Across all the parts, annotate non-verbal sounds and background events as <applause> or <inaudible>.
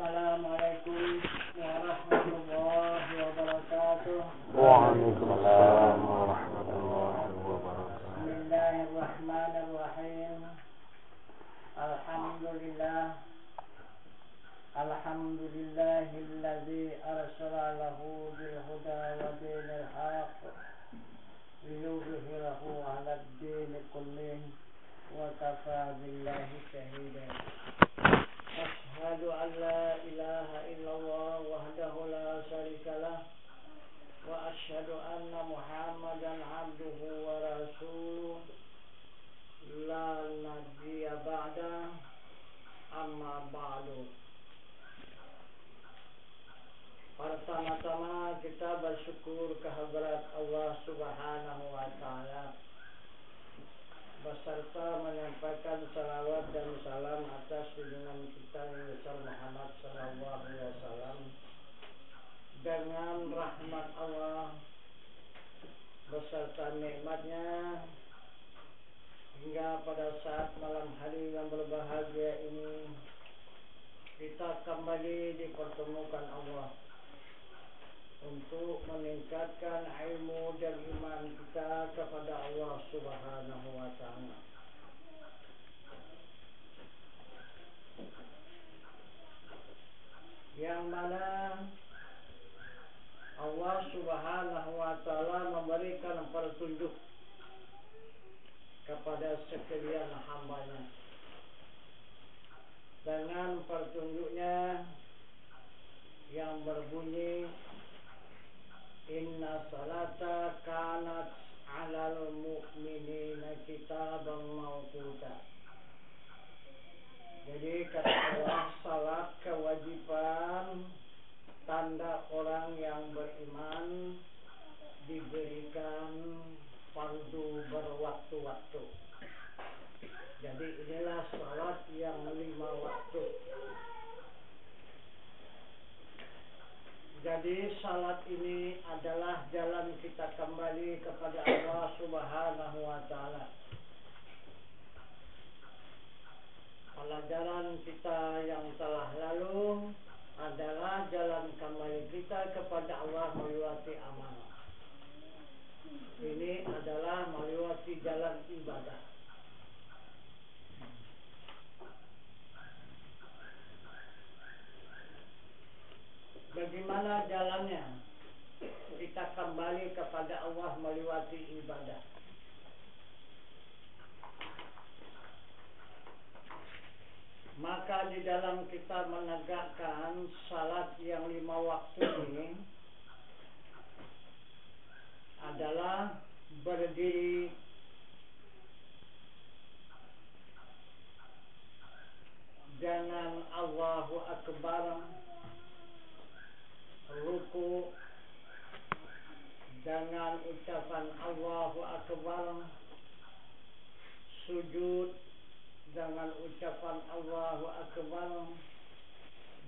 Assalamualaikum warahmatullahi wabarakatuh. Waalaikumsalam warahmatullahi wabarakatuh. Bismillahirrahmanirrahim. Alhamdulillah. Alhamdulillahilladzi arsala lahu bil huda wa dinil haqq liyudhhirahu 'ala ad-din kullih wa kafa billahi shahida. أشهد أن لا إله إلا الله وحده لا شريك له وأشهد أن محمدا عبده ورسوله لا نبي بعده أما بعد Pertama-tama kita bersyukur kehadirat Allah Subhanahu wa taala beserta menyampaikan salawat dan salam atas junjungan kita Nabi Muhammad sallallahu alaihi wasallam. Dengan rahmat Allah beserta nikmatnya hingga pada saat malam hari yang berbahagia ini kita kembali dipertemukan Allah untuk meningkatkan ilmu dan iman kita kepada Allah Subhanahu wa taala. Yang mana Allah Subhanahu wa taala memberikan petunjuk kepada sekalian hambanya dengan petunjuknya yang berbunyi Inna salata kanat alal mu'minina kitaban mawquta. Jadi kata Allah salat kewajiban tanda orang yang beriman diberikan fardu berwaktu-waktu. Jadi inilah salat yang lima waktu. Jadi salat ini adalah jalan kita kembali kepada Allah Subhanahu wa taala. Pelajaran kita yang telah lalu adalah jalan kembali kita kepada Allah melewati amal. Ini adalah melewati jalan ibadah. Bagaimana jalannya? Kita kembali kepada Allah melewati ibadah. Maka di dalam kita menegakkan salat yang lima waktu ini adalah berdiri dengan Allahu Akbar ruku dengan ucapan Allahu Akbar. Sujud. Dengan ucapan Allahu Akbar.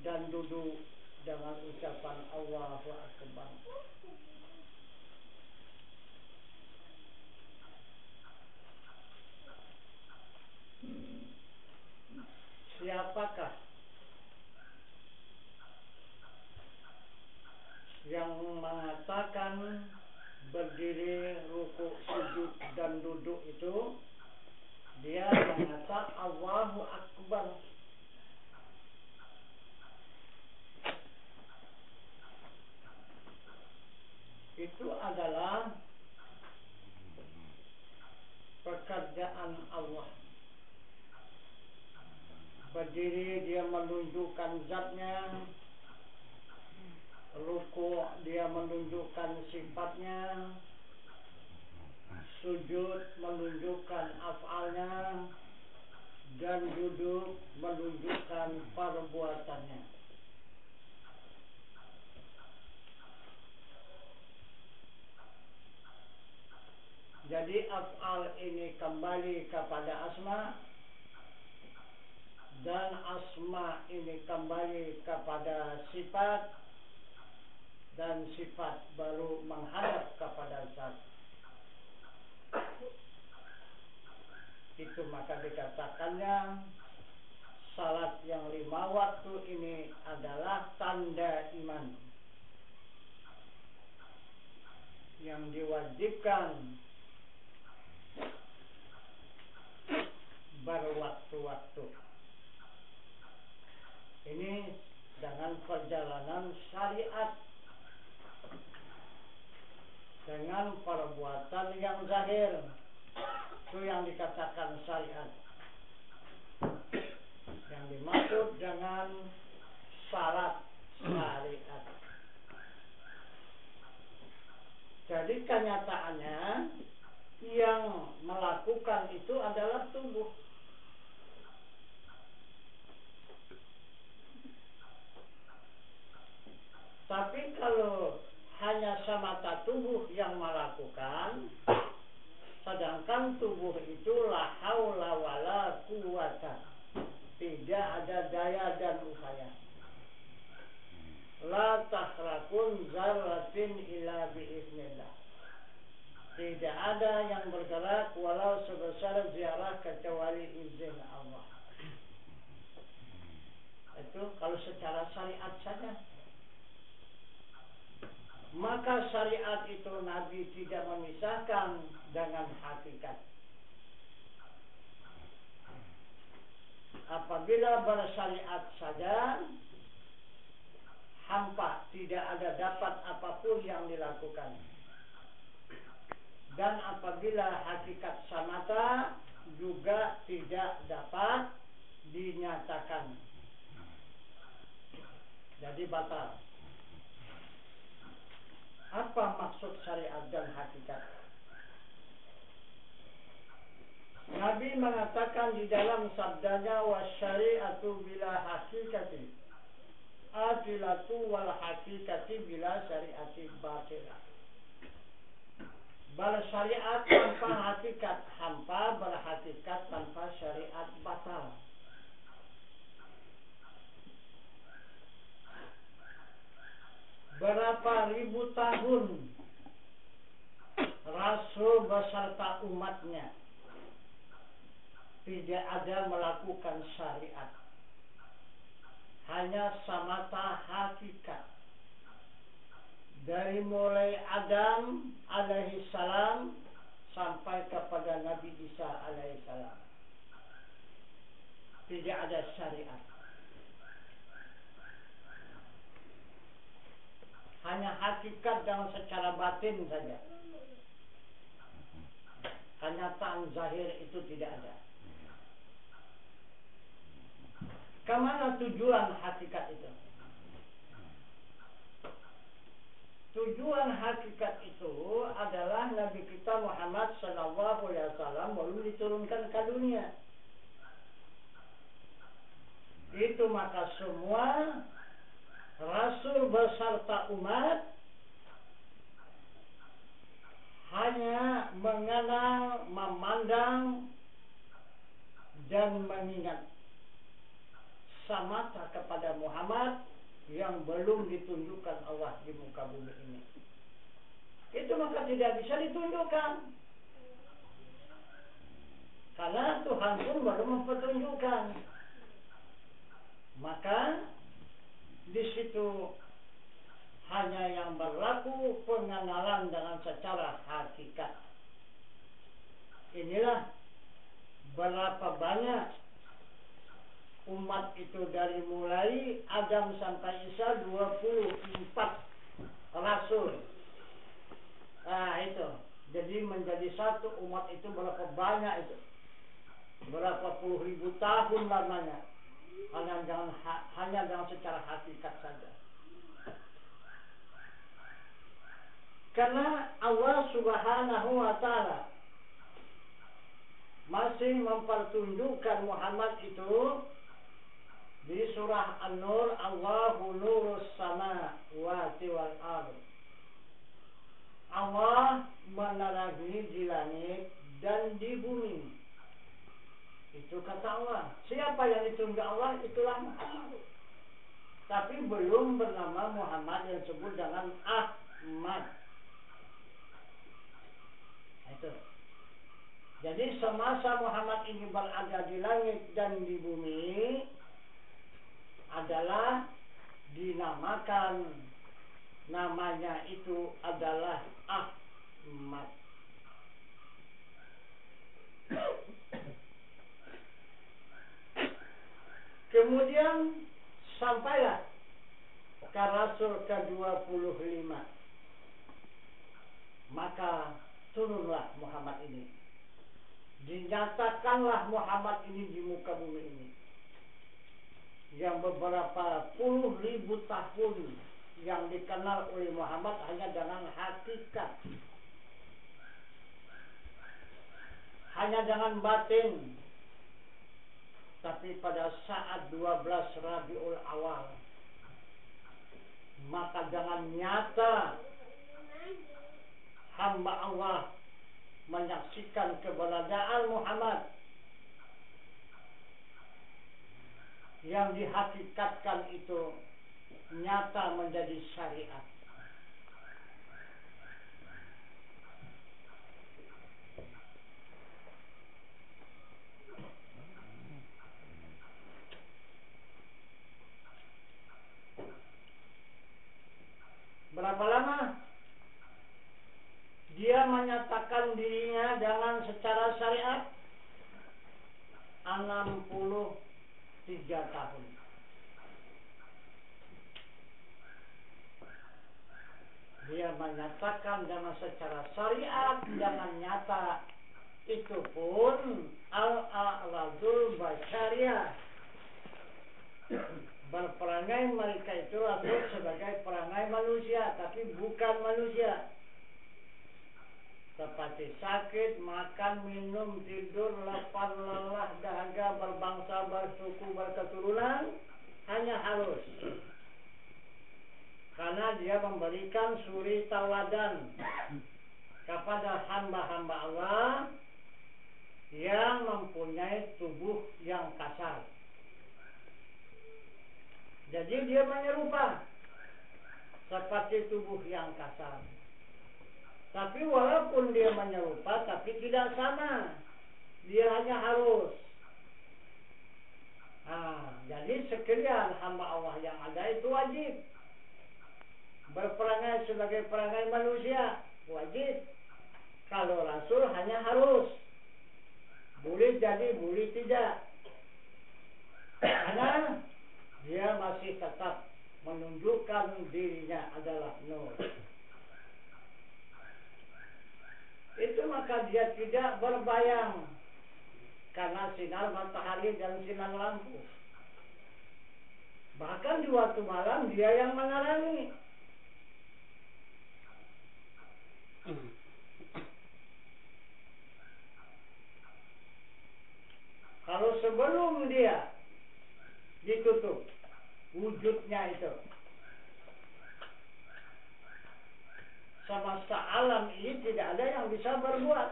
Dan duduk. Dengan ucapan Allahu Akbar. Siapakah yang mengatakan berdiri, ruku, sujud dan duduk itu dia mengatakan Allahu Akbar. Itu adalah pekerjaan Allah. Berdiri dia menunjukkan zatnya, ruku dia menunjukkan sifatnya. Sujud menunjukkan afalnya. Dan duduk menunjukkan perbuatannya. Jadi afal ini kembali kepada asma. Dan asma ini kembali kepada sifat dan sifat baru menghadap kepada zat. maka dikatakannya salat yang lima waktu ini adalah tanda iman yang diwajibkan berwaktu-waktu. Ini dengan perjalanan syariat dengan perbuatan yang zahir itu yang dikatakan syariat. Yang dimaksud dengan syarat syariat. Jadi kenyataannya yang melakukan itu adalah tubuh tapi kalau hanya semata tubuh yang melakukan. Sedangkan tubuh itu la haula wala quwata tidak ada daya dan upaya. La tahrakun zarratin ila biiznillah. Tidak ada yang bergerak walau sebesar ziarah kecuali izin Allah. Itu kalau secara syariat saja maka syariat itu Nabi tidak memisahkan dengan hakikat. Apabila bersyariat saja, hampa tidak ada dapat apa pun yang dilakukan. Dan apabila hakikat samata juga tidak dapat dinyatakan. Jadi batal. Apa maksud syariat dan hakikat? Nabi mengatakan di dalam sabdanya wa syariatu bila hakikati adilatu wal hakikati bila syariati batilah. Bal syariat tanpa hakikat hampa, berhakikat tanpa syariat batal. Berapa ribu tahun Rasul beserta umatnya tidak ada melakukan syariat. Hanya samata hakikat dari mulai Adam alaihi salam sampai kepada Nabi Isa alaihi salam. Tidak ada syariat hanya hakikat dan secara batin saja. Kenyataan zahir itu tidak ada. Ke mana tujuan hakikat itu? Tujuan hakikat itu adalah Nabi kita Muhammad Sallallahu Alaihi belum diturunkan ke dunia. Itu maka semua Rasul beserta umat hanya mengenal, memandang dan mengingat samata kepada Muhammad yang belum ditunjukkan Allah di muka bumi ini. Itu maka tidak bisa ditunjukkan. Karena Tuhan pun baru mempertunjukkan. Maka di situ hanya yang berlaku pengenalan dengan secara hakikat. Inilah berapa banyak umat itu dari mulai Adam sampai Isa 24 rasul. Nah itu. Jadi menjadi satu umat itu berapa banyak itu. Berapa puluh ribu tahun lamanya hanya dengan hanya dengan secara hakikat saja. Karena Allah Subhanahu wa taala masih mempertunjukkan Muhammad itu di surah An-Nur Allahu nurus wa wal ard. Allah menerangi di langit dan di bumi. Itu kata Allah. Siapa yang ditunjuk Allah itulah Muhammad. Tapi belum bernama Muhammad yang disebut dengan Ahmad. Itu. Jadi semasa Muhammad ini berada di langit dan di bumi adalah dinamakan namanya itu adalah Ahmad. Kemudian sampailah ke Rasul ke-25. Maka turunlah Muhammad ini. Dinyatakanlah Muhammad ini di muka bumi ini. Yang beberapa puluh ribu tahun yang dikenal oleh Muhammad hanya dengan hakikat. Hanya dengan batin tapi pada saat 12 Rabiul Awal maka jangan nyata hamba Allah menyaksikan keberadaan Muhammad yang dihakikatkan itu nyata menjadi syariat. Berapa lama? Dia menyatakan dirinya dengan secara syariat 63 tahun. Dia menyatakan dengan secara syariat dengan nyata. Itu pun al-a'ladul basyariah berperangai mereka itu Rasul sebagai perangai manusia tapi bukan manusia. Seperti sakit, makan, minum, tidur, lapar, lelah, dahaga, berbangsa, bersuku, berketurunan hanya harus karena dia memberikan suri tawadan kepada hamba-hamba Allah yang mempunyai tubuh yang kasar. Jadi dia menyerupa seperti tubuh yang kasar. Tapi walaupun dia menyerupa, tapi tidak sama. Dia hanya harus. Nah, jadi sekalian hamba Allah yang ada itu wajib. Berperangai sebagai perangai manusia, wajib. Kalau Rasul hanya harus. Boleh jadi, boleh tidak. Karena dia masih tetap menunjukkan dirinya adalah nur. itu maka dia tidak berbayang karena sinar matahari dan sinar lampu. Bahkan di waktu malam dia yang menerangi. Kalau sebelum dia ditutup wujudnya itu semesta alam ini tidak ada yang bisa berbuat.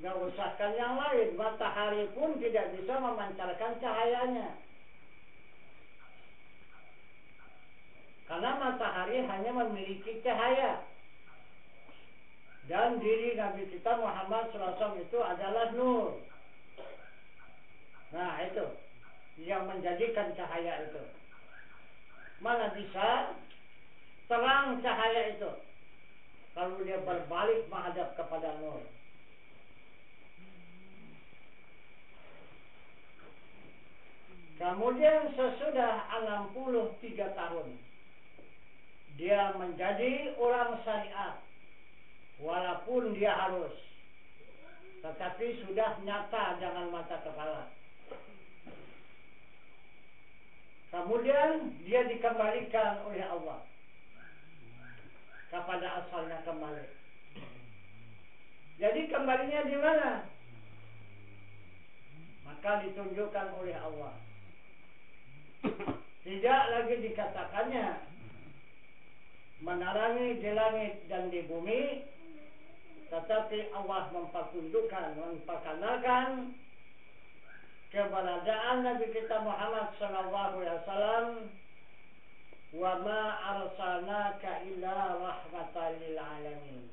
Gak usahkan yang lain, matahari pun tidak bisa memancarkan cahayanya. Karena matahari hanya memiliki cahaya. Dan diri Nabi kita Muhammad SAW itu adalah nur. Nah itu, yang menjadikan cahaya itu mana bisa terang cahaya itu kalau dia berbalik menghadap kepada nur. Kemudian sesudah 63 tahun dia menjadi orang syariat walaupun dia harus tetapi sudah nyata dengan mata kepala. Kemudian dia dikembalikan oleh Allah kepada asalnya kembali. Jadi kembalinya di mana? Maka ditunjukkan oleh Allah. Tidak lagi dikatakannya menarangi di langit dan di bumi, tetapi Allah mempertunjukkan, memperkenalkan keberadaan Nabi kita Muhammad sallallahu alaihi wasallam wa ma arsalnaka illa rahmatan lil alamin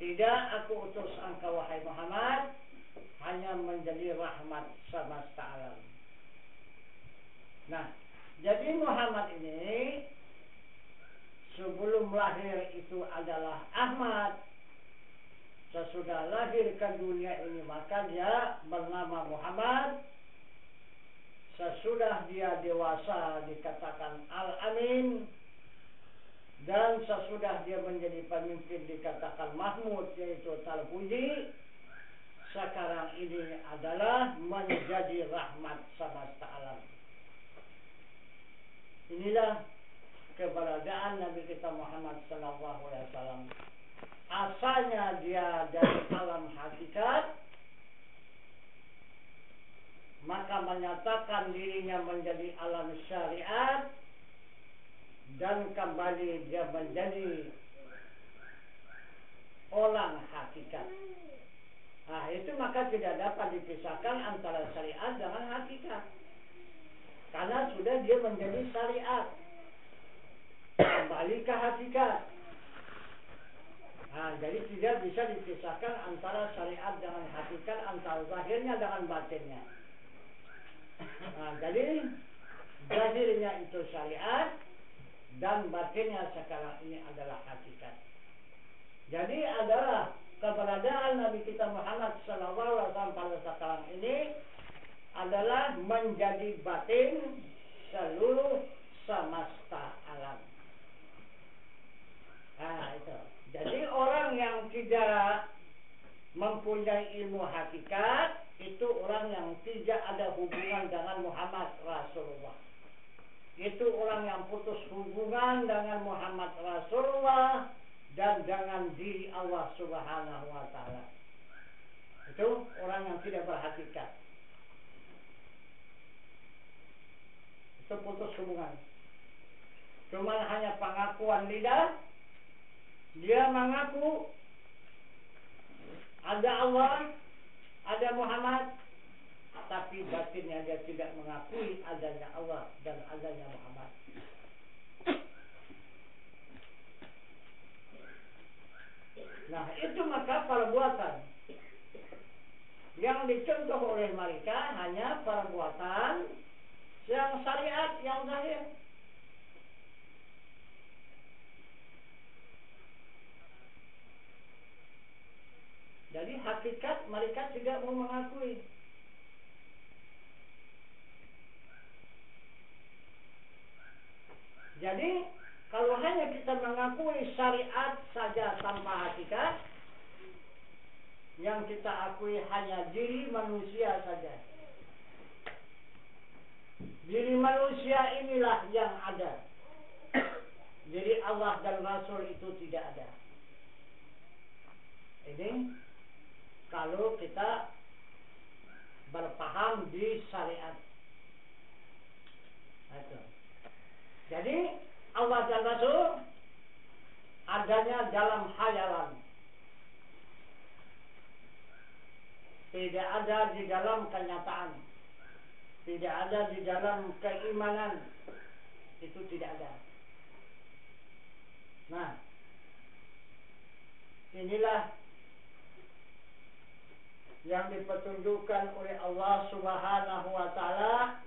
Tidak aku utus engkau wahai Muhammad hanya menjadi rahmat semesta alam. Nah, jadi Muhammad ini sebelum lahir itu adalah Ahmad. Sesudah lahir ke dunia ini maka dia bernama Muhammad. Sesudah dia dewasa dikatakan Al-Amin. Dan sesudah dia menjadi pemimpin dikatakan Mahmud yaitu Talpuji sekarang ini adalah menjadi rahmat semesta alam. Inilah keberadaan Nabi kita Muhammad sallallahu alaihi wasallam asalnya dia dari alam hakikat maka menyatakan dirinya menjadi alam syariat dan kembali dia menjadi orang hakikat. Nah, itu maka tidak dapat dipisahkan antara syariat dengan hakikat. Karena sudah dia menjadi syariat. Kembali ke hakikat. Jadi tidak bisa dipisahkan antara syariat dengan hakikat, antara zahirnya dengan batinnya. Nah, jadi zahirnya itu syariat, dan batinnya sekarang ini adalah hakikat. Jadi adalah keberadaan Nabi kita Muhammad SAW pada sekarang ini adalah menjadi batin seluruh semesta alam. Nah itu. Jadi orang yang tidak mempunyai ilmu hakikat itu orang yang tidak ada hubungan dengan Muhammad Rasulullah itu orang yang putus hubungan dengan Muhammad Rasulullah dan dengan diri Allah Subhanahu wa taala. Itu orang yang tidak berhakikat. Itu putus hubungan. Cuma hanya pengakuan lidah. Dia mengaku ada Allah, ada Muhammad, tapi batinnya dia tidak mengakui adanya Allah dan adanya Muhammad. Nah itu maka perbuatan yang dicontoh oleh mereka hanya perbuatan yang syariat yang zahir. Jadi hakikat mereka tidak mau mengakui. Jadi kalau hanya kita mengakui syariat saja tanpa hakikat, yang kita akui hanya diri manusia saja. Diri manusia inilah yang ada. Jadi Allah dan Rasul itu tidak ada. Ini kalau kita berpaham di syariat. Itu. Jadi Allah dan Rasul adanya dalam hayalan. Tidak ada di dalam kenyataan. Tidak ada di dalam keimanan. Itu tidak ada. Nah, inilah yang dipetunjukkan oleh Allah Subhanahu wa taala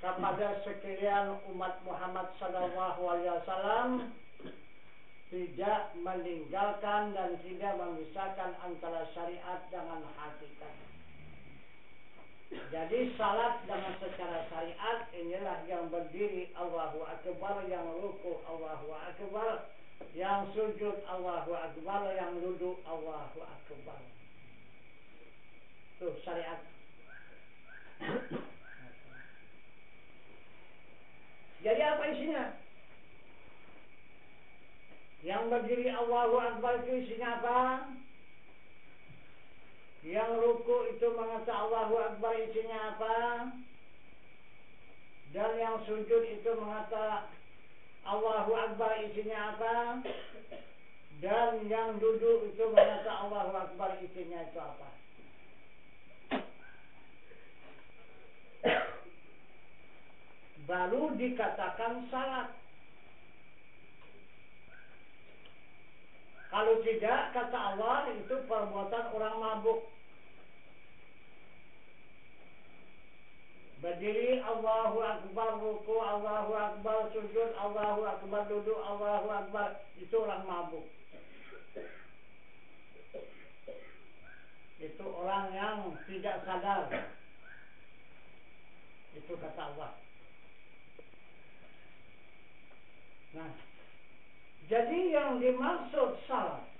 kepada sekalian umat Muhammad sallallahu alaihi wasallam tidak meninggalkan dan tidak memisahkan antara syariat dengan hakikat. Jadi salat dengan secara syariat inilah yang berdiri Allahu Akbar, yang ruku Allahu Akbar, yang sujud Allahu Akbar, yang duduk Allahu Akbar. Itu syariat. <coughs> Jadi apa isinya? Yang berdiri Allahu Akbar itu isinya apa? Yang ruku itu mengata Allahu Akbar isinya apa? Dan yang sujud itu mengata Allahu Akbar isinya apa? Dan yang duduk itu mengata Allahu Akbar isinya itu apa? Baru dikatakan salat. Kalau tidak, kata Allah itu perbuatan orang mabuk. Berdiri Allahu Akbar, ruku Allahu Akbar, sujud Allahu Akbar, duduk Allahu Akbar. Itu orang mabuk. Itu orang yang tidak sadar. Itu kata Allah. Nah, jadi yang dimaksud salat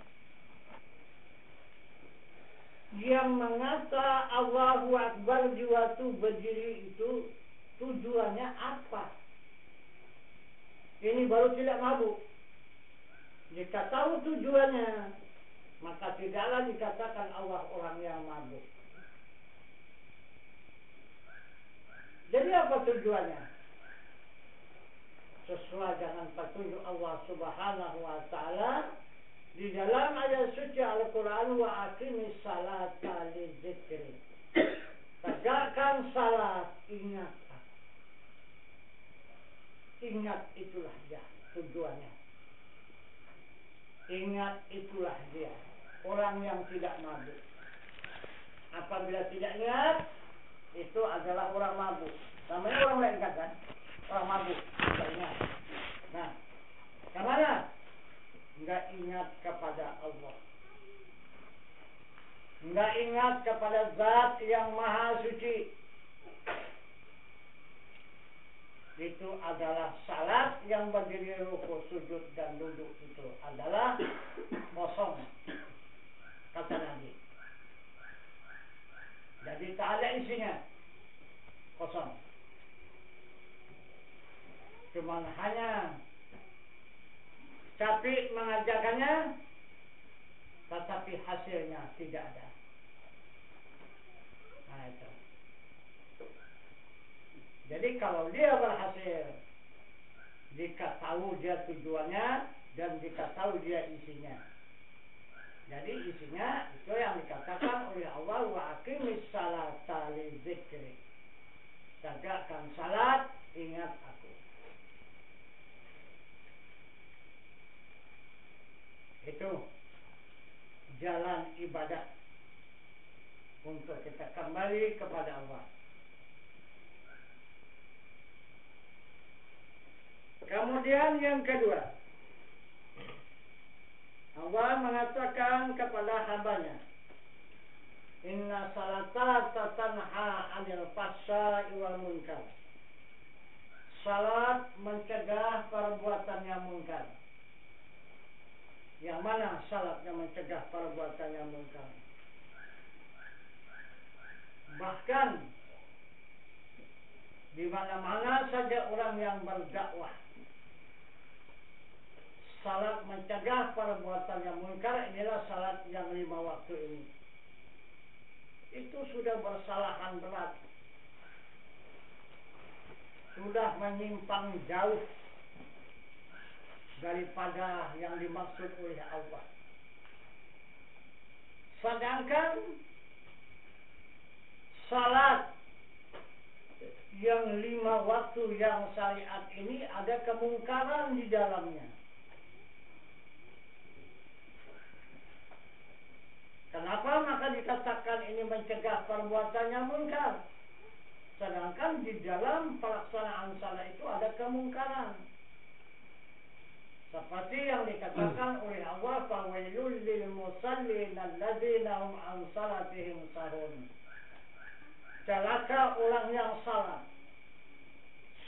yang mengata Allahu Akbar di waktu berdiri itu tujuannya apa? Ini baru tidak mabuk. Jika tahu tujuannya, maka tidaklah dikatakan Allah orang yang mabuk. Jadi apa tujuannya? Sesuai dengan petunjuk Allah Subhanahu wa taala di dalam ayat suci Al-Quran wa aqimis salata li zikri. Tegakkan salat, ingat Ingat itulah dia tujuannya. Ingat itulah dia orang yang tidak mabuk. Apabila tidak ingat, itu adalah orang mabuk. Namanya orang lain kan? Orang mabuk, tidak ingat. Nah, ke mana? Enggak ingat kepada Allah. Enggak ingat kepada zat yang maha suci. Itu adalah salat yang berdiri ruku, sujud dan duduk itu adalah kosong. Kata Nabi. Jadi tak ada isinya. Kosong. Cuma hanya capek mengajarkannya, tetapi hasilnya tidak ada. Nah itu. Jadi kalau dia berhasil, jika tahu dia tujuannya dan jika tahu dia isinya. Jadi isinya itu yang dikatakan oleh Allah wa aqimis salata li zikri. Tegakkan salat, ingat aku. Itu jalan ibadah untuk kita kembali kepada Allah. Kemudian yang kedua, Allah mengatakan kepada hambanya, Inna salata tatanha anil fasa wal munkar. Salat mencegah perbuatan yang munkar. Yang mana salat yang mencegah perbuatan yang munkar? Bahkan di mana-mana saja orang yang berdakwah salat mencegah perbuatan yang munkar inilah salat yang lima waktu ini. Itu sudah bersalahan berat. Sudah menyimpang jauh daripada yang dimaksud oleh Allah. Sedangkan salat yang lima waktu yang syariat ini ada kemungkaran di dalamnya. Kenapa maka dikatakan ini mencegah perbuatan yang munkar? Sedangkan di dalam pelaksanaan salat itu ada kemungkaran. Seperti yang dikatakan oleh Allah, "Fawailul lil musallin alladzina hum an salatihim sahun." Celaka orang yang salat.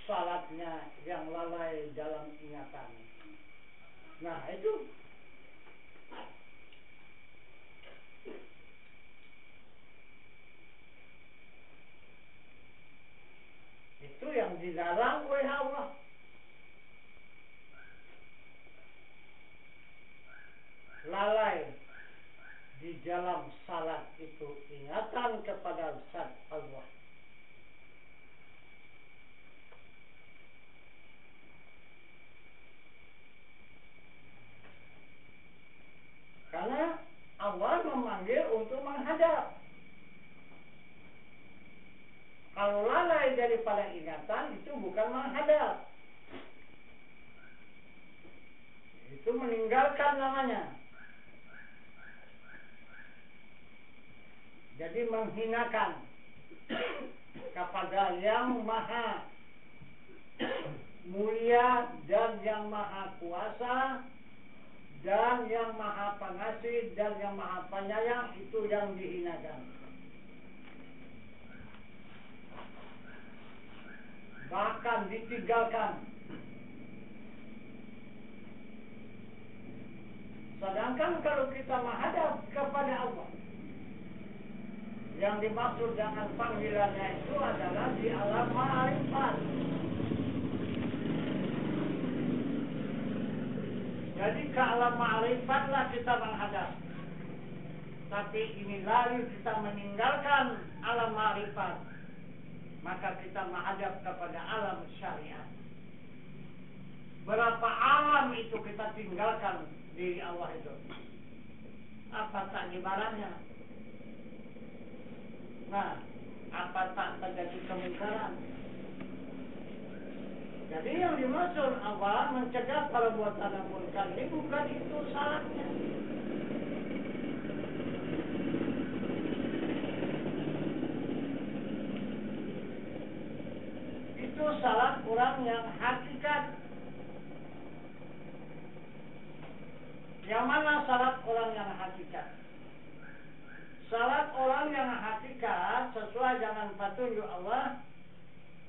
Salatnya yang lalai dalam ingatan. Nah, itu itu yang dilarang oleh Allah. Lalai di dalam salat itu ingatan kepada zat Allah. Karena Allah memanggil untuk menghadap. Kalau lalai daripada ingatan itu bukan menghadap. Itu meninggalkan namanya. Jadi menghinakan kepada yang maha mulia dan yang maha kuasa dan yang maha pengasih dan yang maha penyayang itu yang dihinakan. Bahkan ditinggalkan. Sedangkan kalau kita menghadap kepada Allah yang dimaksud dengan panggilannya itu adalah di alam ma'rifat. Jadi ke alam ma'rifatlah kita menghadap. Tapi ini lalu kita meninggalkan alam ma'rifat. Maka kita menghadap kepada alam syariat. Berapa alam itu kita tinggalkan diri Allah itu? Apa tak ibaratnya? Nah, apa tak terjadi kemungkaran? Jadi yang dimaksud Allah mencegah perbuatan munkar ini bukan itu salahnya. Itu salah orang yang hakikat. Yang mana salat orang yang hakikat? Salat orang yang hakikat sesuai dengan petunjuk Allah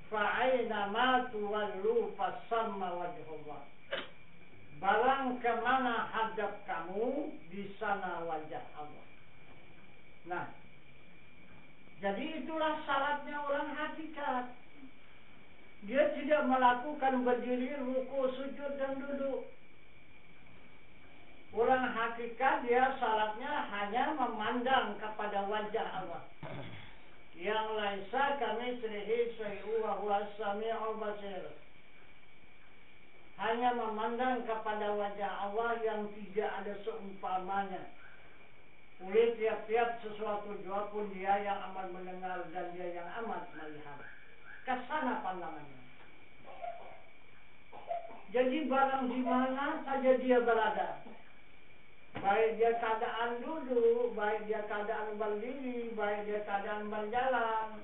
fa'aina ma tuwallu fasamma wajhullah. Barang ke mana hadap kamu di sana wajah Allah. Nah, jadi itulah salatnya orang hakikat. Dia tidak melakukan berdiri, ruku, sujud dan duduk. Orang hakikat dia salatnya hanya memandang kepada wajah Allah. Yang laisa kami serihi syai'u wa huwa sami'ul basir. Hanya memandang kepada wajah Allah yang tidak ada seumpamanya. Oleh tiap-tiap sesuatu jua pun dia yang amat mendengar dan dia yang amat melihat. Ke sana pandangannya. Jadi barang di mana saja dia berada. Baik dia keadaan duduk, baik dia keadaan berdiri, baik dia keadaan berjalan,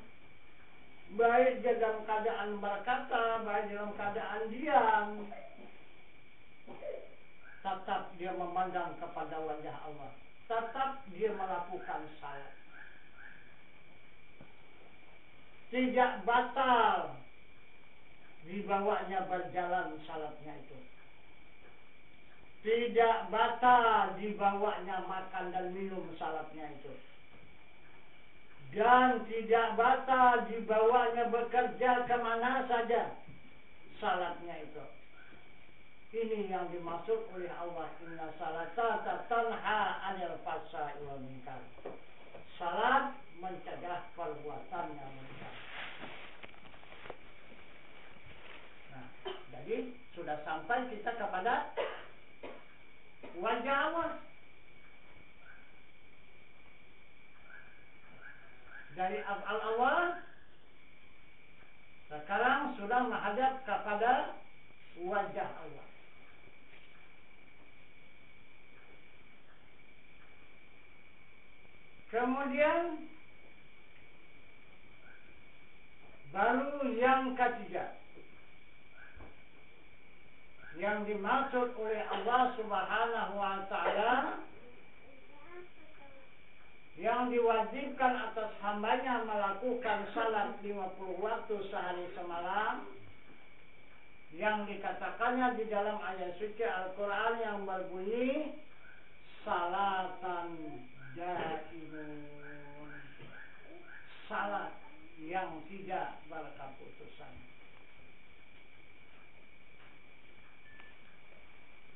baik dia dalam keadaan berkata, baik dalam keadaan diam, tetap dia memandang kepada wajah Allah, tetap dia melakukan salat. Tidak batal dibawanya berjalan salatnya itu tidak batal dibawanya makan dan minum salatnya itu. Dan tidak batal dibawanya bekerja ke mana saja salatnya itu. Ini yang dimaksud oleh Allah Inna salata tanha anil fasa wal munkar. Salat mencegah perbuatan yang munkar. Nah, jadi sudah sampai kita kepada Allah. Dari afal Allah sekarang sudah menghadap kepada wajah Allah. Kemudian baru yang ketiga yang dimaksud oleh Allah Subhanahu wa taala yang diwajibkan atas hambanya melakukan salat 50 waktu sehari semalam yang dikatakannya di dalam ayat suci Al-Quran yang berbunyi salatan daimun salat yang tidak berkeputusan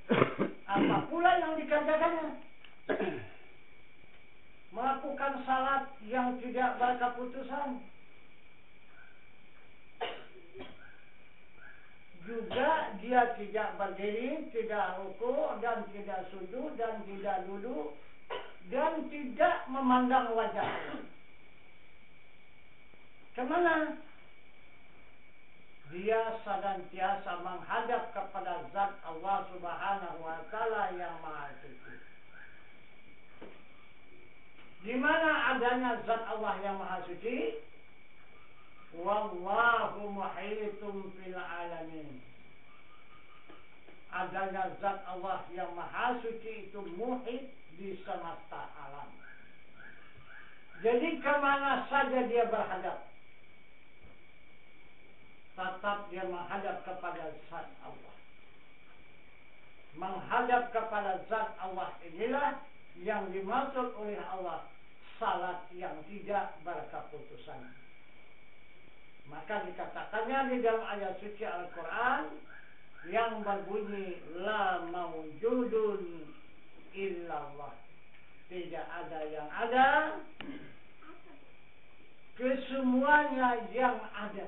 Apa pula yang dikerjakannya? Melakukan salat yang tidak berkeputusan. Juga dia tidak berdiri, tidak ruku, dan tidak sujud, dan tidak duduk, dan tidak memandang wajah. Ke mana? Dia senantiasa menghadap kepada zat Allah Subhanahu wa taala yang Maha Suci. Di mana adanya zat Allah yang maha suci? Wallahu muhitum fil alamin. Adanya zat Allah yang maha suci itu muhit di semesta alam. Jadi ke mana saja dia berhadap, tetap dia menghadap kepada zat Allah. Menghadap kepada zat Allah inilah yang dimaksud oleh Allah salat yang tidak berkeputusan. Maka dikatakannya di dalam ayat suci Al-Quran yang berbunyi la maujudun illallah. Tidak ada yang ada kesemuanya yang ada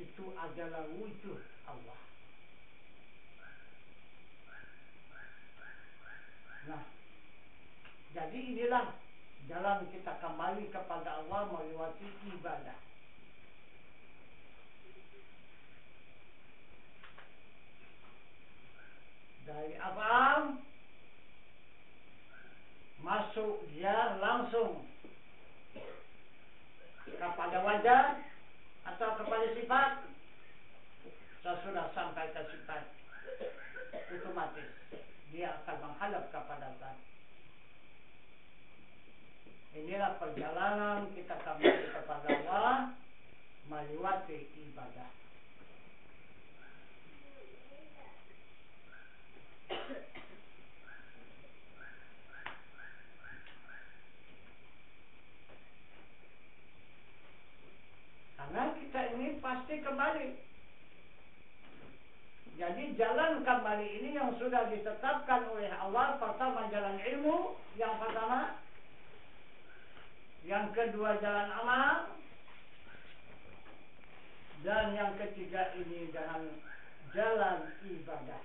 itu adalah wujud Allah. Nah, jadi inilah jalan kita kembali kepada Allah melewati ibadah. Dari apa? Masuk dia langsung kepada wajah atau kepada sifat? Saya sudah sampai ke sifat. Otomatis dia akan menghadap kepada zat inilah perjalanan kita kembali kepada Allah melewati ibadah <coughs> <coughs> Karena kita ini pasti kembali. Jadi jalan kembali ini yang sudah ditetapkan oleh Allah pertama jalan ilmu, yang pertama, yang kedua jalan amal, dan yang ketiga ini dengan jalan ibadah.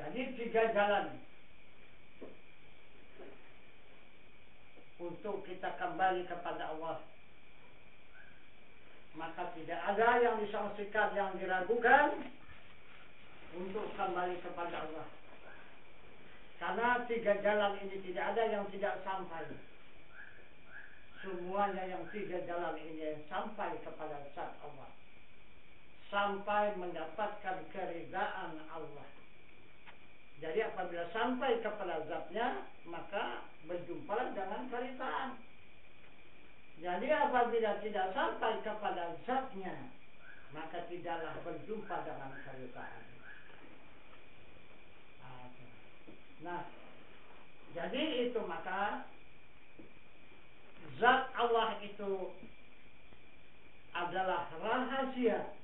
Jadi tiga jalan untuk kita kembali kepada Allah maka tidak ada yang disangsikan yang diragukan untuk kembali kepada Allah. Karena tiga jalan ini tidak ada yang tidak sampai. Semuanya yang tiga jalan ini sampai kepada zat Allah. Sampai mendapatkan keridaan Allah. Jadi apabila sampai kepada zatnya, maka berjumpa dengan keridaan. Jadi apabila tidak sampai kepada zatnya, maka tidaklah berjumpa dengan kedutaan. Nah, jadi itu maka zat Allah itu adalah rahasia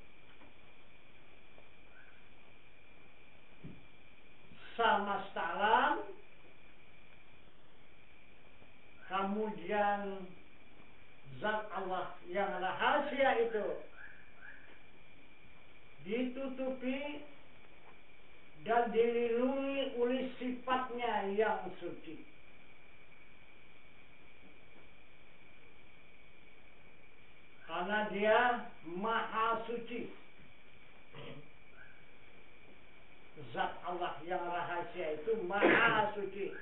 semesta alam kemudian zat Allah yang rahasia itu ditutupi dan dilindungi oleh sifatnya yang suci. Karena dia maha suci. Zat Allah yang rahasia itu maha suci.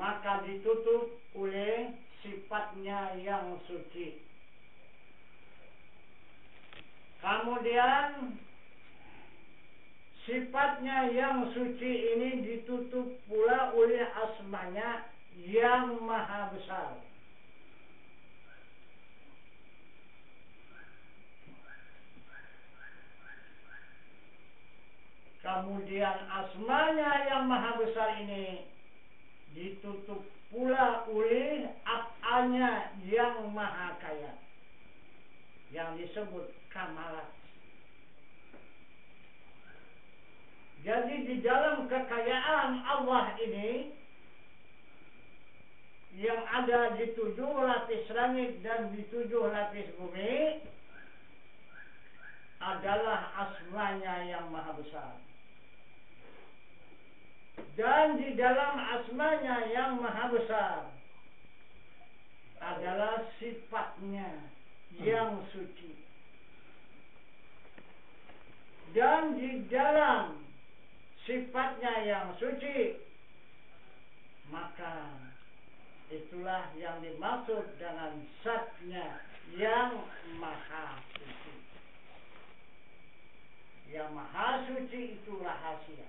Maka ditutup oleh sifatnya yang suci. Kemudian sifatnya yang suci ini ditutup pula oleh asmanya yang maha besar. Kemudian asmanya yang maha besar ini ditutup pula oleh apanya yang maha kaya yang disebut kamalat. Jadi di dalam kekayaan Allah ini yang ada di tujuh lapis langit dan di tujuh lapis bumi adalah asmanya yang maha besar. Dan di dalam asmanya yang maha besar adalah sifatnya yang suci. dan di dalam sifatnya yang suci maka itulah yang dimaksud dengan zatnya yang maha suci. Yang maha suci itu rahasia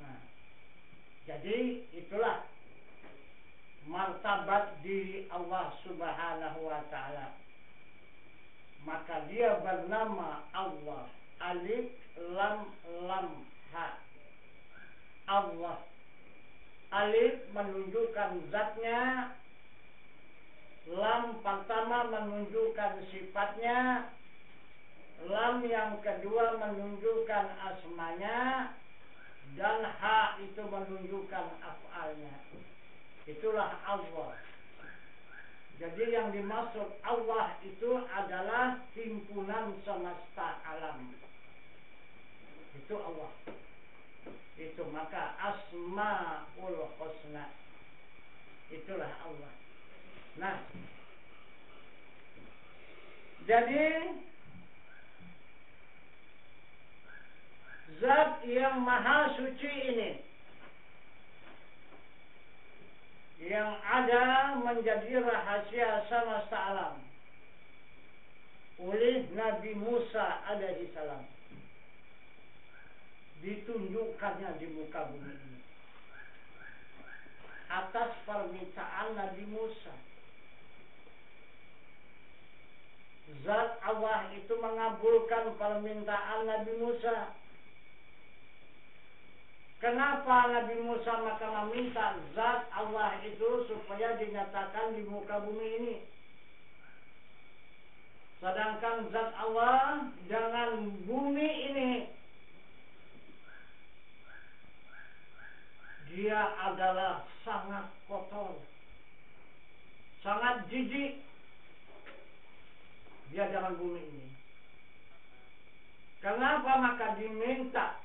nah jadi itulah martabat diri Allah subhanahu wa ta'ala. Maka dia bernama Allah alif lam lam ha. Allah. Alif menunjukkan zatnya lam pertama menunjukkan sifatnya lam yang kedua menunjukkan asmanya dan ha itu menunjukkan afalnya. Itulah Allah. Jadi yang dimaksud Allah itu adalah himpunan semesta alam. Itu Allah. Itu maka asmaul husna. Itulah Allah. Nah. Jadi zat yang maha suci ini yang ada menjadi rahasia semesta alam oleh Nabi Musa alaihi salam ditunjukkannya di muka bumi ini atas permintaan Nabi Musa. Zat Allah itu mengabulkan permintaan Nabi Musa. Kenapa Nabi Musa maka meminta zat Allah itu supaya dinyatakan di muka bumi ini? Sedangkan zat Allah dengan bumi ini dia adalah sangat kotor, sangat jijik. Dia dengan bumi ini. Kenapa maka diminta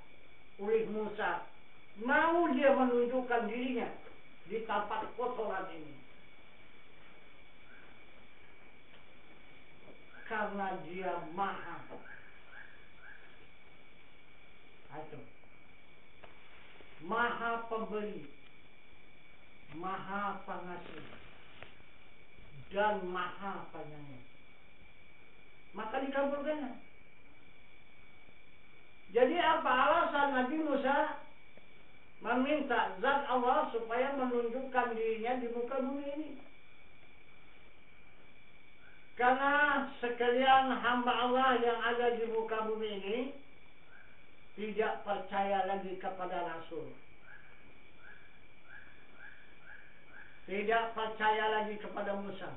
oleh Musa mau dia menunjukkan dirinya di tempat kotoran ini? Karena dia maha. Itu maha pemberi, maha pengasih, dan maha penyayang. Maka dikabulkannya. Jadi apa alasan Nabi Musa meminta zat Allah supaya menunjukkan dirinya di muka bumi ini? Karena sekalian hamba Allah yang ada di muka bumi ini tidak percaya lagi kepada Rasul. Tidak percaya lagi kepada Musa.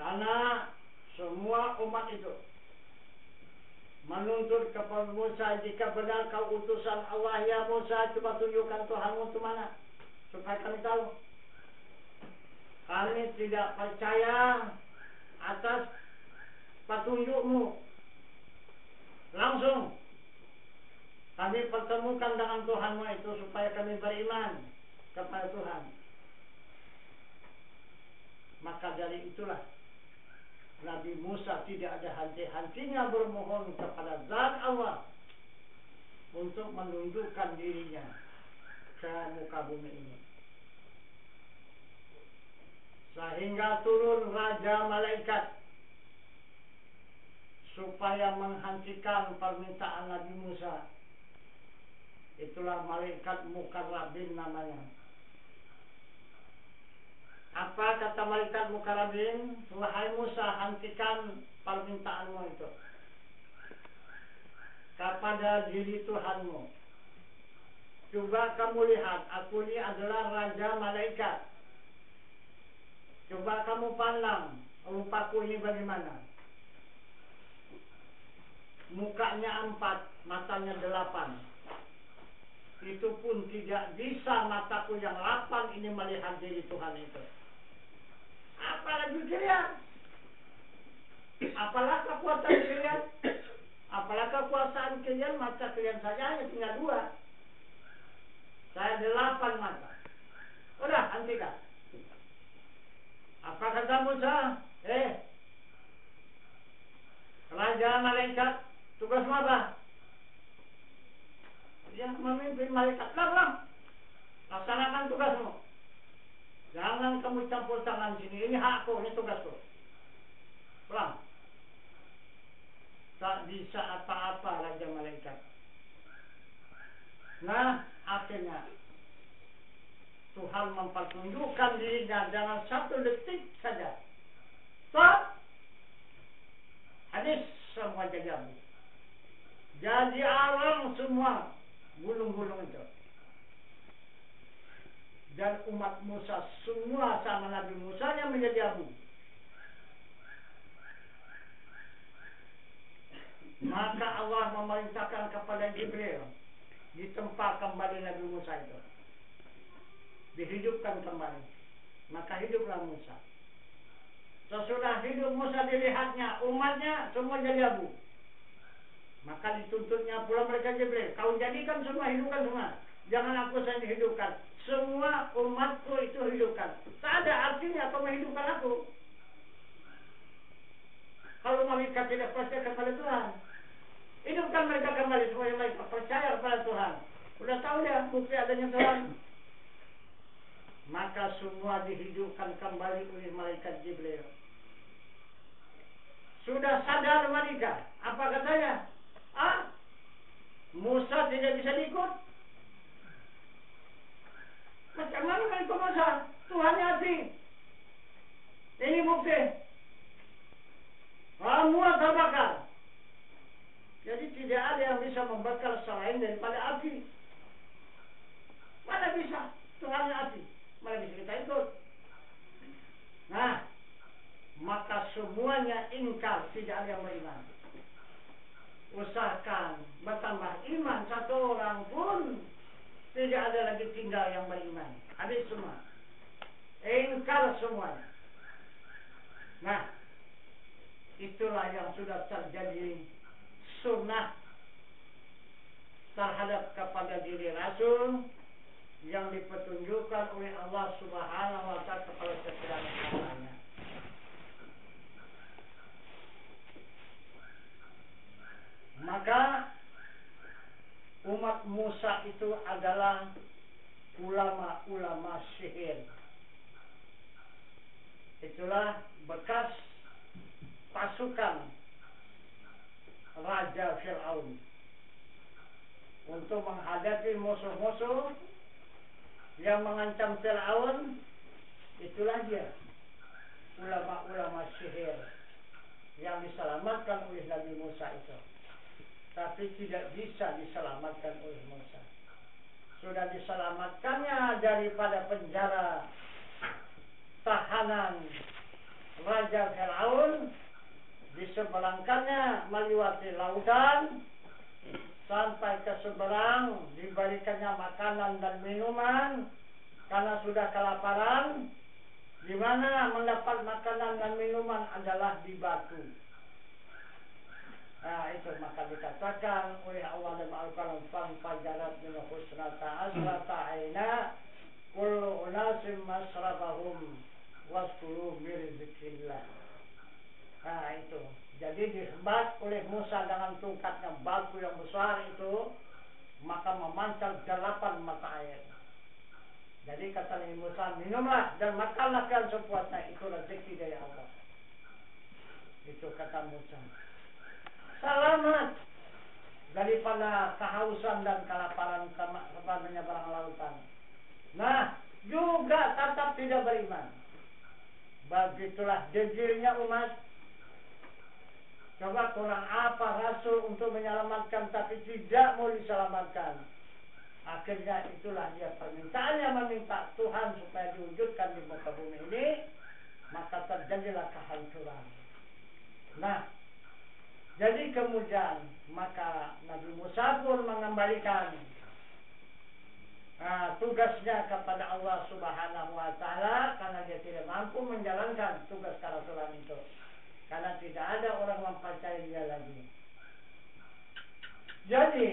Karena semua umat itu menuntut kepada Musa jika benar kau utusan Allah ya Musa coba tunjukkan Tuhanmu itu mana supaya kami tahu. Kami tidak percaya atas petunjukmu langsung kami pertemukan dengan Tuhanmu itu supaya kami beriman kepada Tuhan. Maka dari itulah Nabi Musa tidak ada henti-hentinya bermohon kepada zat Allah untuk menundukkan dirinya ke muka bumi ini. Sehingga turun Raja Malaikat supaya menghentikan permintaan Nabi Musa. Itulah malaikat Mukarrabin namanya. Apa kata malaikat Mukarrabin? Wahai Musa, hentikan permintaanmu itu. Kepada diri Tuhanmu. Coba kamu lihat, aku ini adalah Raja Malaikat. Coba kamu pandang, rupaku ini bagaimana? Mukanya empat, matanya delapan. Itu pun tidak bisa mataku yang lapan ini melihat diri Tuhan itu. Apalagi kalian? Apalah kekuatan kalian? Apalah kekuasaan kalian? Mata kalian saja hanya tinggal dua. Saya delapan mata. Udah, hentikan. Apa kata Musa? Eh, Raja malaikat tugas apa? Ya memimpin malaikat. Lah, Laksanakan tugasmu. Jangan kamu campur tangan sini. Ini hakku, ini tugasku. Pulang. Tak bisa apa-apa Raja Malaikat. Nah, akhirnya Tuhan mempertunjukkan dirinya dengan satu detik saja. Stop. Hadis semua jadi. Jadi alam semua gulung-gulung itu dan umat Musa semua sama Nabi Musa yang menjadi abu. Maka Allah memerintahkan kepada Jibril di tempat kembali Nabi Musa itu. Dihidupkan kembali. Maka hiduplah Musa. Sesudah hidup Musa dilihatnya, umatnya semua jadi abu. Maka dituntutnya pula mereka Jibril. Kau jadikan semua, hidupkan semua. Jangan aku saja hidupkan semua umatku itu hidupkan. Tak ada artinya apa menghidupkan aku. Kalau mereka tidak percaya kepada Tuhan, hidupkan mereka kembali supaya mereka percaya kepada Tuhan. Sudah tahu ya bukti adanya Tuhan. Maka semua dihidupkan kembali oleh malaikat Jibril. Sudah sadar mereka. Apa katanya? Ah, Musa tidak bisa diikut. Macam mana kan itu masa? Tuhan hati. Ini bukti. Semua terbakar. Jadi tidak ada yang bisa membakar selain daripada api. Mana bisa? Tuhan api. Mana bisa kita ikut? Nah, maka semuanya ingkar tidak ada yang beriman. Usahakan bertambah iman satu orang pun tidak ada lagi tinggal yang beriman. Habis semua. Engkar semuanya. Nah, itulah yang sudah terjadi sunnah terhadap kepada diri Rasul yang dipetunjukkan oleh Allah Subhanahu wa taala kepada setiap hambanya. Maka umat Musa itu adalah ulama-ulama sihir. Itulah bekas pasukan Raja Fir'aun untuk menghadapi musuh-musuh yang mengancam Fir'aun itulah dia ulama-ulama sihir yang diselamatkan oleh Nabi Musa itu tapi tidak bisa diselamatkan oleh Musa. Sudah diselamatkannya daripada penjara tahanan Raja Fir'aun diseberangkannya melewati lautan sampai ke seberang diberikannya makanan dan minuman karena sudah kelaparan di mana mendapat makanan dan minuman adalah di batu Nah itu maka dikatakan oleh Allah dan Al-Quran Fanfajarat min husnata asrata aina Kullu unasim masrabahum Waskulu mirzikillah Nah itu. Jadi disebat oleh Musa dengan tungkatnya batu yang besar itu Maka memancar delapan mata air. Jadi kata Nabi Musa Minumlah dan makanlah kan sepuasnya Itu rezeki dari Allah. Itu kata Musa selamat daripada kehausan dan kelaparan kepada menyeberang lautan. Nah, juga tetap tidak beriman. Begitulah jejilnya umat. Coba kurang apa Rasul untuk menyelamatkan tapi tidak mau diselamatkan. Akhirnya itulah dia permintaan yang meminta Tuhan supaya diwujudkan di muka bumi ini. Maka terjadilah kehancuran. Nah, jadi kemudian maka Nabi Musa pun mengembalikan uh, tugasnya kepada Allah Subhanahu wa taala karena dia tidak mampu menjalankan tugas kerasulan itu. Karena tidak ada orang mempercayai dia lagi. Jadi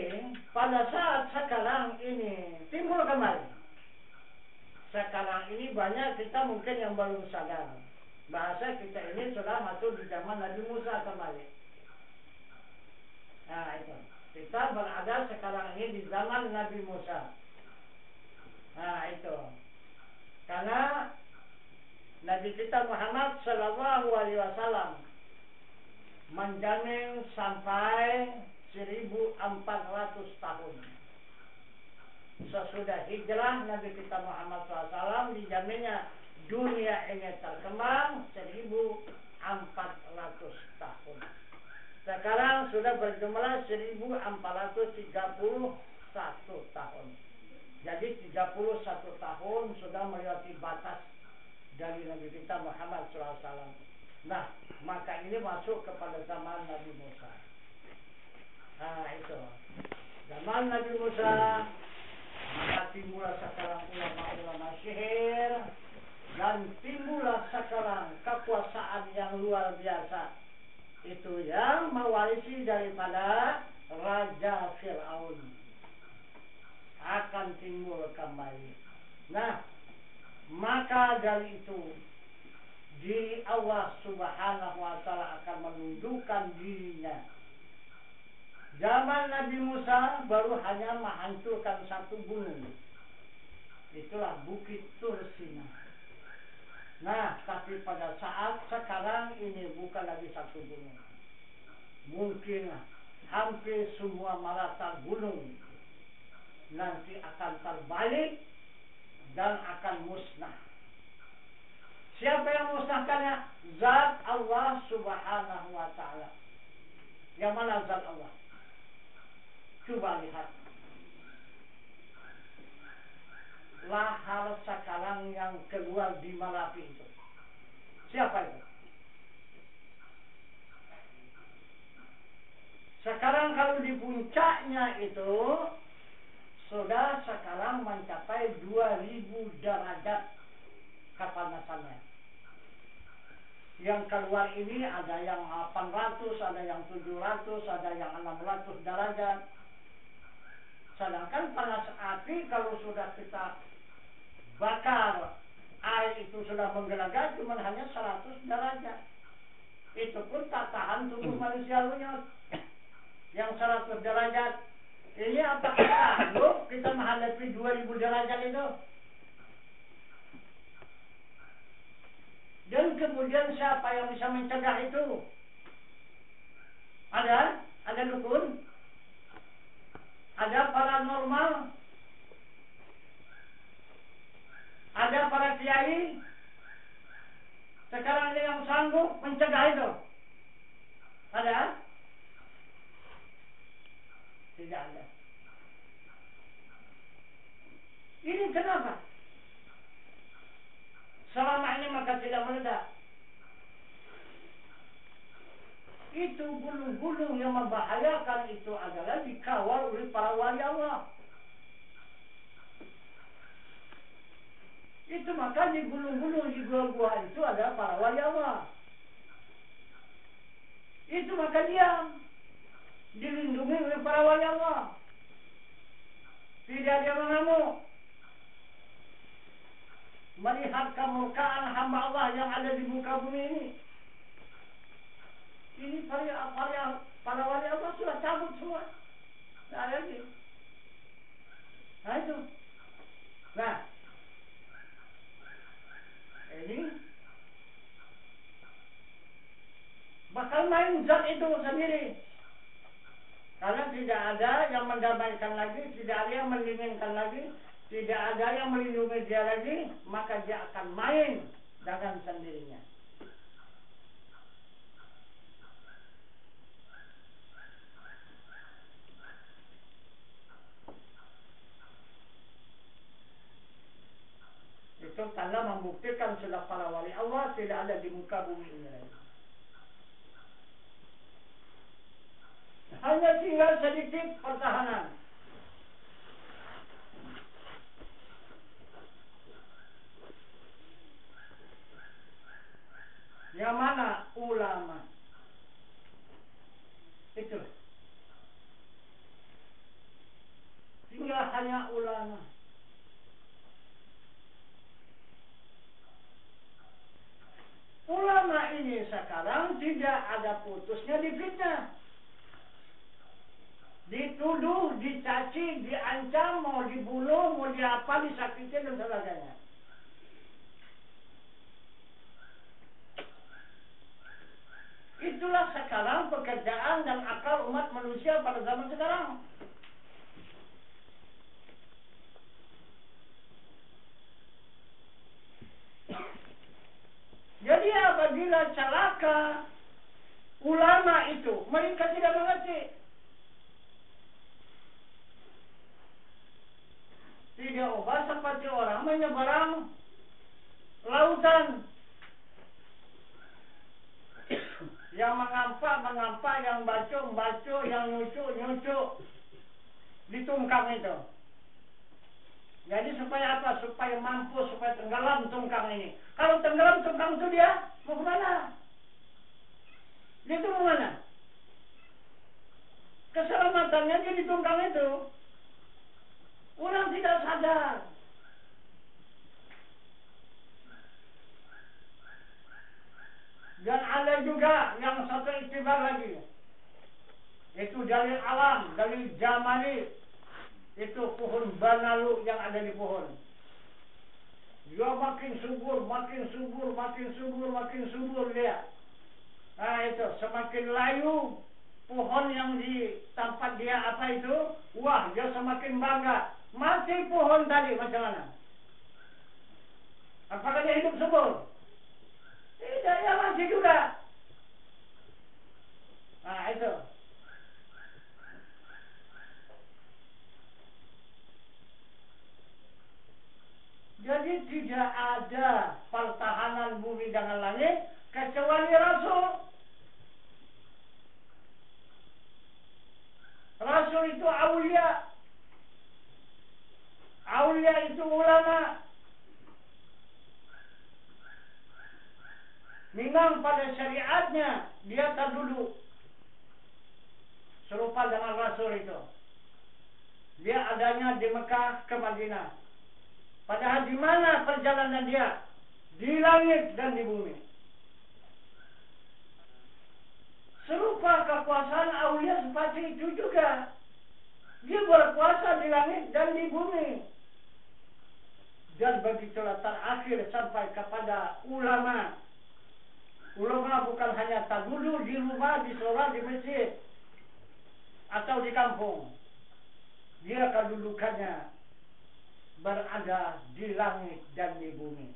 pada saat sekarang ini timbul kembali. Sekarang ini banyak kita mungkin yang belum sadar bahasa kita ini sudah masuk di zaman Nabi Musa kembali. Kita berada sekarang ini di zaman Nabi Musa. Nah itu. Karena Nabi kita Muhammad Shallallahu Alaihi Wasallam menjamin sampai 1400 tahun. Sesudah hijrah Nabi kita Muhammad SAW dijaminnya dunia ini terkembang 1400 tahun. Sekarang sudah berjumlah 1431 tahun. Jadi 31 tahun sudah melewati batas dari Nabi kita Muhammad SAW. Nah, maka ini masuk kepada zaman Nabi Musa. Nah, itu. Zaman Nabi Musa, maka timbullah sekarang ulama-ulama sihir, dan timbullah sekarang kekuasaan yang luar biasa. Itu yang mewarisi daripada Raja Fir'aun. Akan timbul kembali. Nah, maka dari itu diri Allah Subhanahu wa taala akan menundukkan dirinya. Zaman Nabi Musa baru hanya menghancurkan satu gunung. Itulah Bukit Tursina. Nah, tapi pada saat sekarang ini bukan lagi satu gunung. Mungkin hampir semua marata gunung nanti akan terbalik dan akan musnah. Siapa yang musnahkannya? Zat Allah subhanahu wa ta'ala. Yang mana zat Allah? Coba lihat. Lahar sekarang yang keluar di Marapi itu. Siapa itu? Sekarang kalau di puncaknya itu sudah sekarang mencapai 2000 derajat kepanasannya yang keluar ini ada yang 800, ada yang 700, ada yang 600 derajat. Sedangkan panas api kalau sudah kita bakar air itu sudah menggelagar cuma hanya 100 derajat. Itu pun tak tahan tubuh manusia lunyot. Yang 100 derajat. Ini apa <coughs> sanggup kita menghadapi 2000 derajat itu? Dan kemudian siapa yang bisa mencegah itu? Ada? Ada dukun? Ada paranormal? Ada para kiai? Sekarang ini yang sanggup mencegah itu? Ada? Tidak ada. Ini kenapa? Selama ini maka tidak meledak. Itu gunung-gunung yang membahayakan itu adalah dikawal oleh para wali Allah. Itu maka di gunung-gunung di gua-gua itu ada para wali Allah. Itu maka dia dilindungi oleh para wali Allah. Tidak ada mengamuk melihat kemurkaan hamba Allah yang ada di muka bumi ini. Ini para, para, para wali Allah sudah cabut semua. Tidak ada lagi. Nah itu. Nah. Ini. Bakal main zat itu sendiri. Karena tidak ada yang mendamaikan lagi, tidak ada yang mendinginkan lagi, tidak ada yang melindungi dia lagi, maka dia akan main dengan sendirinya. Itu tanda membuktikan sudah para wali Allah tidak ada di muka bumi ini lagi. Hanya tinggal sedikit pertahanan. Yang mana ulama? Itu. Tinggal hanya ulama. Ulama ini sekarang tidak ada putusnya di fitnah. Diintimidasi, diancam, mau dibunuh, mau diapa, disakiti dan sebagainya. Itulah sekarang pekerjaan dan akal umat manusia pada zaman sekarang. Jadi apabila celaka ulama itu, mereka tidak mengerti. Tidak ubah seperti orang menyeberang lautan yang mengampak mengampak, yang bacok bacok, yang nyucuk di tungkang itu. Jadi supaya apa? Supaya mampu, supaya tenggelam tungkang ini. Kalau tenggelam tungkang itu dia mau ke mana? Dia itu mau mana? Keselamatannya dia di tungkang itu. Orang tidak sadar. Dan ada juga yang satu iktibar lagi. Itu dari alam, dari jamani. Itu pohon banalu yang ada di pohon. Dia makin subur, makin subur, makin subur, makin subur dia. Nah itu, semakin layu pohon yang di tempat dia apa itu, wah dia semakin bangga. Mati pohon tadi macam mana? Apakah dia hidup subur? Tidak, ya masih juga. Nah, itu. Jadi tidak ada pertahanan bumi dengan langit kecuali Rasul. Rasul itu aulia. Aulia itu ulama. Memang pada syariatnya dia tak dulu serupa dengan Rasul itu. Dia adanya di Mekah ke Madinah. Padahal di mana perjalanan dia? Di langit dan di bumi. Serupa kekuasaan Aulia seperti itu juga. Dia berkuasa di langit dan di bumi. Dan begitulah terakhir sampai kepada ulama Ulama bukan hanya tak duduk di rumah, di sholat, di masjid. Atau di kampung. Dia kedudukannya berada di langit dan di bumi.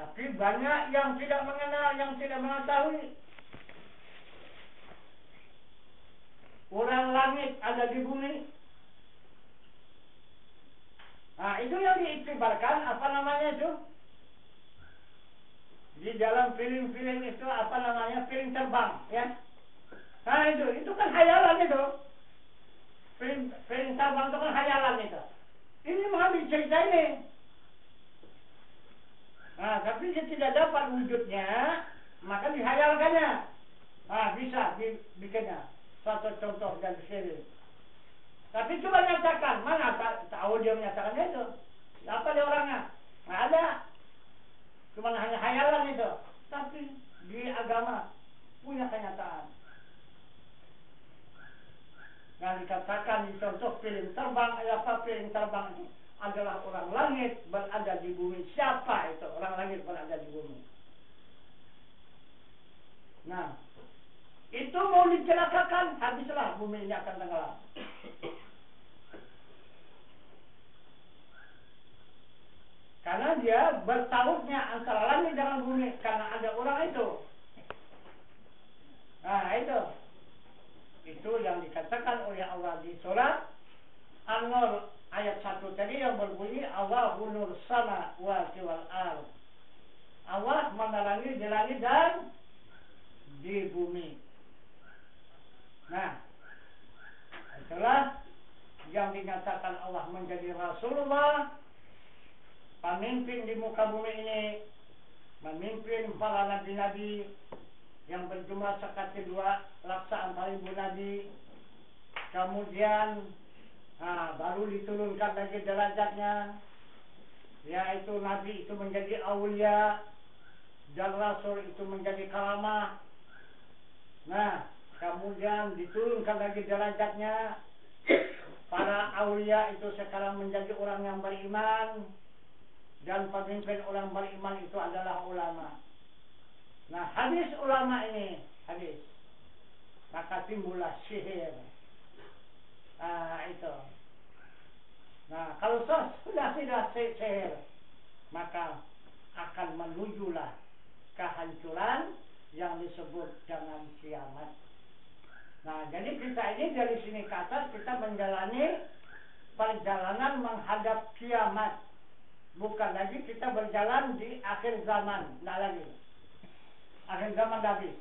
Tapi banyak yang tidak mengenal, yang tidak mengetahui. Orang langit ada di bumi, Nah, itu yang diiktibarkan apa namanya itu? Di dalam film-film itu apa namanya? Film terbang, ya. Nah, itu itu kan hayalan itu. Film, film terbang itu kan hayalan itu. Ini mengambil cerita ini. Nah, tapi dia tidak dapat wujudnya, maka dihayalkannya. Nah, bisa dibikinnya. Satu contoh dan sini. Tapi coba nyatakan, mana tahu dia menyatakannya itu? Apa dia orangnya? Nggak ada. Cuma hanya hayalan itu. Tapi di agama punya kenyataan. Yang dikatakan di contoh film terbang, apa film terbang itu adalah orang langit berada di bumi. Siapa itu orang langit berada di bumi? Nah, itu mau dicelakakan, habislah bumi ini akan tenggelam. Karena dia bertautnya antara langit dengan bumi karena ada orang itu. Nah itu itu yang dikatakan oleh Allah di surat An-Nur ayat 1 tadi yang berbunyi Allah nur sama wa wal al. Allah menerangi di langit dan di bumi. Nah, itulah yang dinyatakan Allah menjadi Rasulullah pemimpin di muka bumi ini memimpin para nabi-nabi yang berjumlah sekali dua laksa antara ibu nabi kemudian nah, baru diturunkan lagi derajatnya yaitu nabi itu menjadi awliya dan Rasul itu menjadi karamah. Nah, kemudian diturunkan lagi derajatnya. Para aulia itu sekarang menjadi orang yang beriman. Dan pemimpin orang beriman itu adalah ulama. Nah, hadis ulama ini, hadis. Maka timbullah sihir. Ah, itu. Nah, kalau sudah tidak sihir, maka akan menujulah kehancuran yang disebut dengan kiamat. Nah, jadi kita ini dari sini ke atas kita menjalani perjalanan menghadap kiamat. Bukan lagi kita berjalan di akhir zaman, tidak lagi. Akhir zaman habis.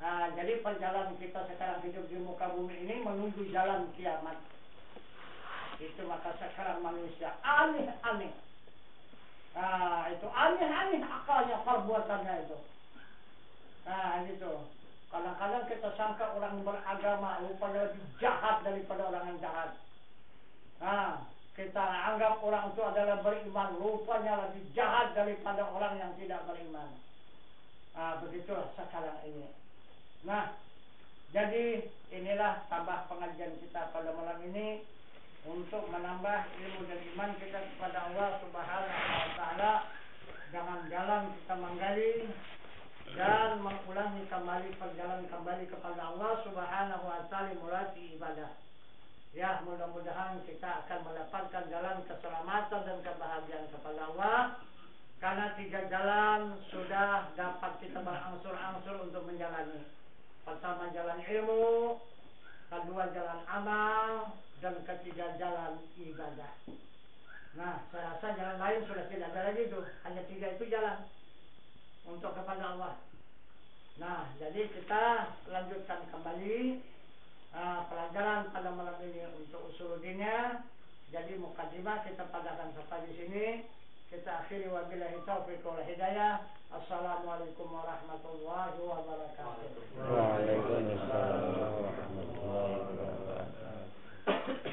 Nah, jadi perjalanan kita sekarang hidup di muka bumi ini menuju jalan kiamat. Itu maka sekarang manusia aneh-aneh Nah, itu aneh-aneh akalnya, perbuatannya itu. Nah, itu. Kadang-kadang kita sangka orang beragama rupanya lebih jahat daripada orang yang jahat. Nah, kita anggap orang itu adalah beriman, rupanya lebih jahat daripada orang yang tidak beriman. Nah, begitulah sekarang ini. Nah, jadi inilah tambah pengajian kita pada malam ini untuk menambah ilmu dan iman kita kepada Allah Subhanahu wa taala dengan jalan kita menggali dan mengulangi kembali perjalanan kembali kepada Allah Subhanahu wa taala mulai ibadah. Ya, mudah-mudahan kita akan mendapatkan jalan keselamatan dan kebahagiaan kepada Allah. Karena tiga jalan sudah dapat kita berangsur-angsur untuk menjalani. Pertama jalan ilmu, kedua jalan amal, dan ketiga jalan ibadah. Nah, saya rasa jalan lain sudah tidak ada lagi itu. Hanya tiga itu jalan untuk kepada Allah. Nah, jadi kita lanjutkan kembali uh, pelajaran pada malam ini untuk usuludinya. Jadi mukadimah kita padakan sampai di sini. Kita akhiri wabillahi taufiq wal hidayah. Assalamualaikum warahmatullahi wabarakatuh. Waalaikumsalam warahmatullahi wabarakatuh.